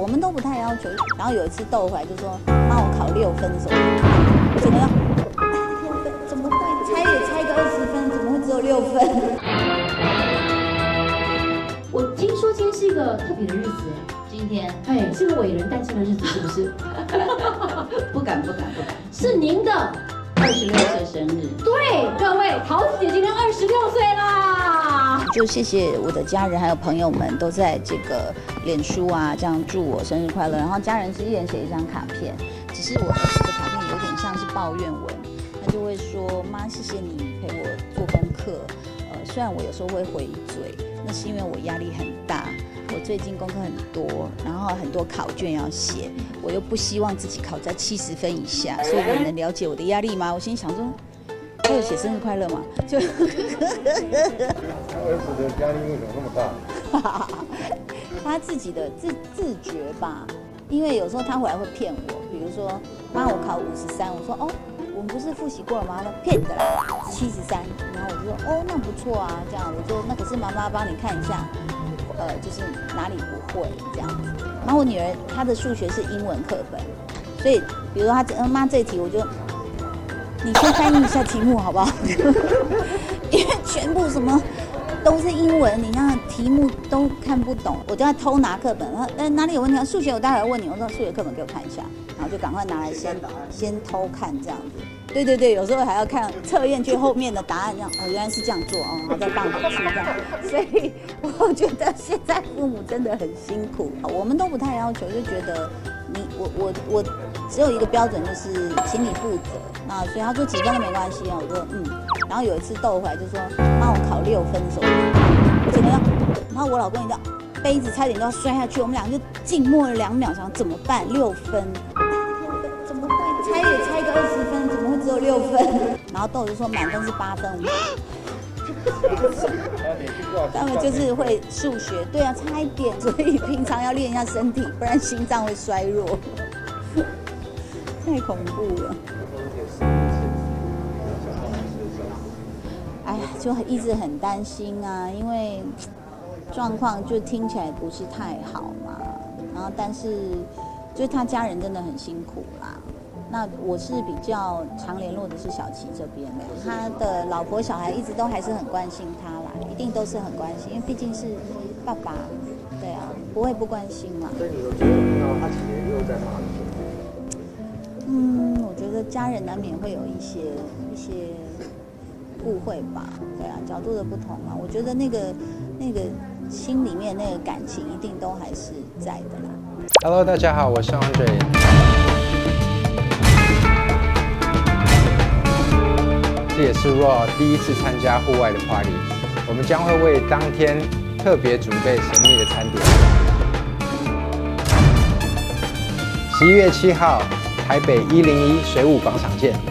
我们都不太要求。然后有一次逗回来就说，妈，我考六分的时候，我怎么样？六分怎么会？猜也猜个二十分，怎么会只有六分？我听说今天是一个特别的日子，今天哎，是个伟人诞生的日子，是不是？不敢不敢不敢，是您的二十六岁生日。对，各位，桃子姐今天二十六岁啦。就谢谢我的家人还有朋友们都在这个脸书啊，这样祝我生日快乐。然后家人是一人写一张卡片，只是我的这个卡片有点像是抱怨文，他就会说妈，谢谢你陪我做功课。呃，虽然我有时候会回嘴，那是因为我压力很大，我最近功课很多，然后很多考卷要写，我又不希望自己考在七十分以下，所以你能了解我的压力吗？我心里想说，他有写生日快乐吗？就。儿子的压力为什么那么大？他自己的自自觉吧，因为有时候他回来会骗我，比如说妈我考五十三，我说哦我们不是复习过了吗？他说骗的啦，七十三，然后我就说哦那不错啊，这样我说那可是妈妈帮你看一下，呃就是哪里不会这样子。然后我女儿她的数学是英文课本，所以比如说她这妈这题我就你先翻译一下题目好不好？因为全部什么。都是英文，你那题目都看不懂，我就要偷拿课本。然后，哪里有问题啊？数学我待会儿问你。我说数学课本给我看一下，然后就赶快拿来先先偷看这样子。对对对，有时候还要看测验卷后面的答案，这样哦，原来是这样做哦，然后再放回去这样。所以我觉得现在父母真的很辛苦，我们都不太要求，就觉得你我我我只有一个标准，就是请你负责。那所以他说几分都没关系啊，我说嗯。然后有一次逗回来就说，妈，我考六分的时候，我怎么样？然后我老公你知道杯子差点都要摔下去，我们俩就静默了两秒，想怎么办？六分，六分怎么会？猜也猜个二十分，怎么会只有六分？然后豆就说满分是八分。他们就是会数学，对啊，差一点，所以平常要练一下身体，不然心脏会衰弱。太恐怖了。哎呀，就一直很担心啊，因为状况就听起来不是太好嘛。然后，但是就他家人真的很辛苦啦。那我是比较常联络的是小齐这边的，他的老婆小孩一直都还是很关心他啦，一定都是很关心，因为毕竟是爸爸，对啊，不会不关心嘛。所以你有觉得听到他姐姐又在哪里？嗯，我觉得家人难免会有一些一些。误会吧，对啊，角度的不同嘛，我觉得那个那个心里面那个感情一定都还是在的啦。Hello，大家好，我是 Andre，这也是 Raw 第一次参加户外的 party，我们将会为当天特别准备神秘的餐点。十一月七号，台北一零一水舞广场见。